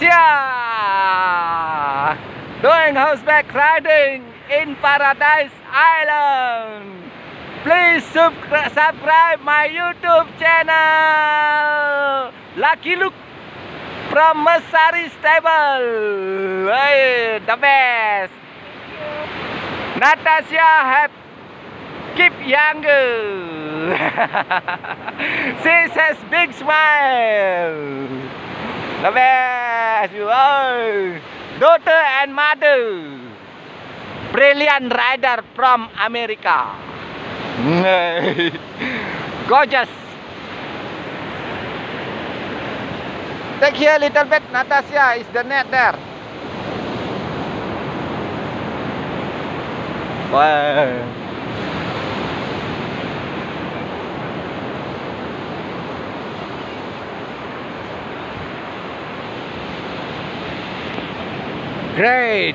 Natasha doing horseback riding in Paradise Island. Please subscribe my YouTube channel. Lucky Luke from Masari Stable. Hey, the best. Natasha have keep younger. she says big smile. The best you are. Daughter and mother. Brilliant rider from America. Gorgeous. Take here a little bit, Natasha. Is the net there? Wow. Great.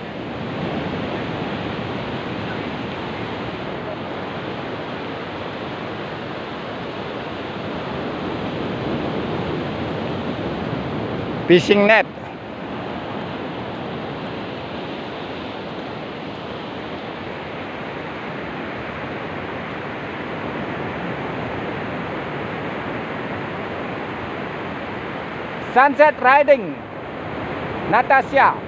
Fishing net. Sunset riding. Natasha.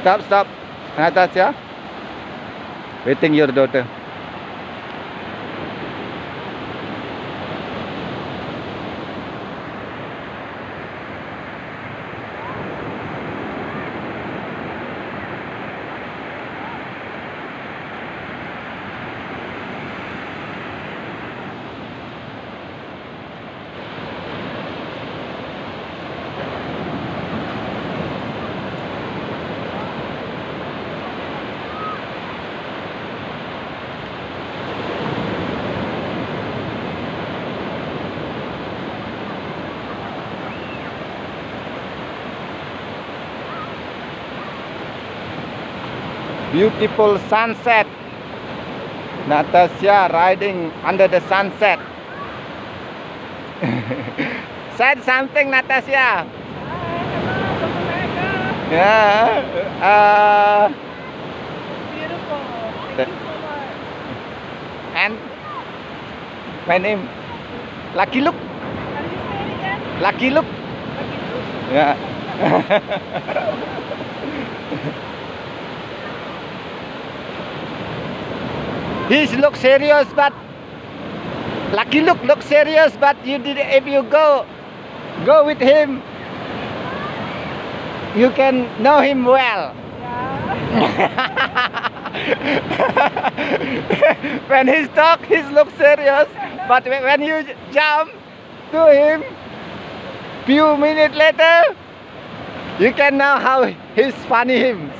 Stop, stop. Natasha. Waiting your daughter. Beautiful sunset. Natasha riding under the sunset. Said something, Natasha. Yeah. Uh, Beautiful. Thank you so much. and my name Lucky Look. Lucky Look. Yeah. He's look serious, but Lucky Luke look serious, but you did if you go go with him, you can know him well. Yeah. when he's talk, he's look serious, but when when you jump to him, few minutes later, you can know how he's funny him.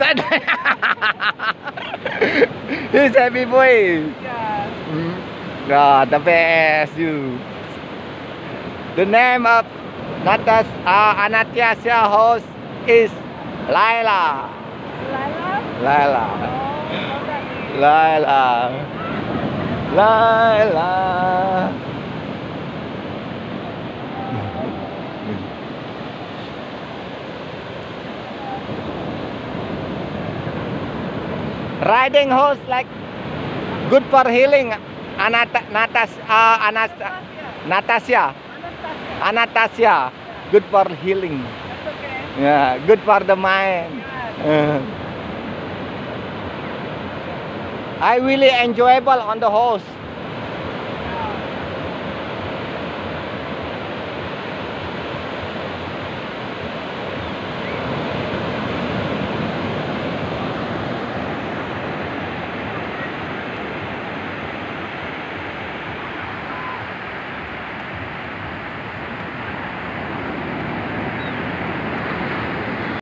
he's happy boy. yeah. Mm. Ah, the best you. The name of Natas uh, Anastasia host is Laila. Lila? Laila. Oh, love that Riding horse like good for healing. Anata, natas, uh, Anastasia. Natasha. Anastasia. Good for healing. Okay. Yeah, good for the mind. Yeah. Uh, I really enjoyable on the horse.